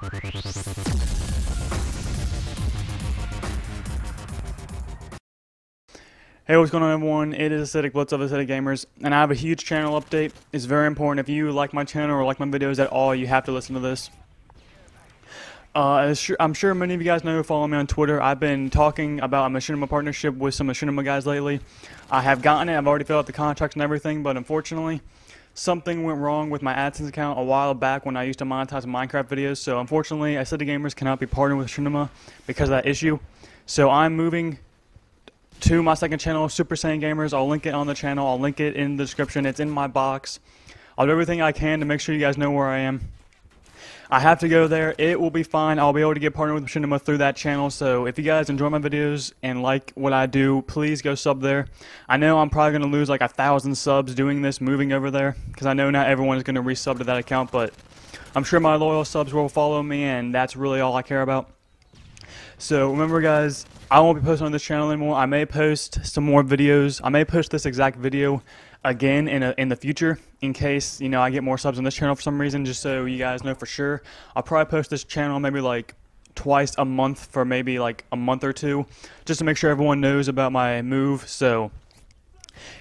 Hey, what's going on everyone? It is Acidic Blitz of Acidic Gamers, and I have a huge channel update. It's very important. If you like my channel or like my videos at all, you have to listen to this. Uh, I'm sure many of you guys know who follow me on Twitter. I've been talking about a Machinima partnership with some Machinima guys lately. I have gotten it. I've already filled out the contracts and everything, but unfortunately, something went wrong with my AdSense account a while back when I used to monetize Minecraft videos. So unfortunately, Acidic Gamers cannot be partnered with Machinima because of that issue. So I'm moving to my second channel, Super Saiyan Gamers. I'll link it on the channel. I'll link it in the description. It's in my box. I'll do everything I can to make sure you guys know where I am. I have to go there. It will be fine. I'll be able to get partnered with Machinima through that channel. So if you guys enjoy my videos and like what I do, please go sub there. I know I'm probably going to lose like a thousand subs doing this, moving over there, because I know not everyone is going to resub to that account, but I'm sure my loyal subs will follow me, and that's really all I care about. So remember, guys, I won't be posting on this channel anymore. I may post some more videos. I may post this exact video again in a, in the future in case you know I get more subs on this channel for some reason. Just so you guys know for sure, I'll probably post this channel maybe like twice a month for maybe like a month or two, just to make sure everyone knows about my move. So.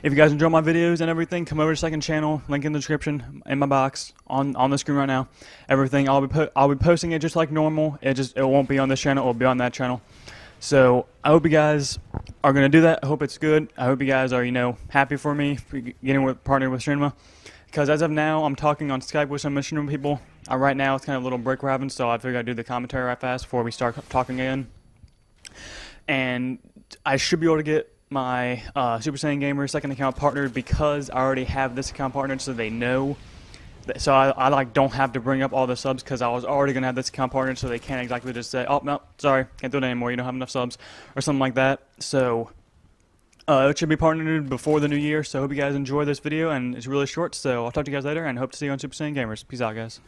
If you guys enjoy my videos and everything, come over to second channel, link in the description in my box on on the screen right now. Everything I'll be I'll be posting it just like normal. It just it won't be on this channel. It will be on that channel. So I hope you guys are going to do that. I hope it's good. I hope you guys are, you know, happy for me for getting with partnered with Machinima. Because as of now, I'm talking on Skype with some Machinima people. Uh, right now, it's kind of a little break we're having, so I figured I'd do the commentary right fast before we start talking again. And I should be able to get my uh, Super Saiyan Gamer second account partnered because I already have this account partnered, so they know so I, I, like don't have to bring up all the subs because I was already gonna have this account partner, so they can't exactly just say, "Oh no, sorry, can't do it anymore. You don't have enough subs," or something like that. So uh, it should be partnered before the new year. So hope you guys enjoy this video, and it's really short. So I'll talk to you guys later, and hope to see you on Super Saiyan Gamers. Peace out, guys.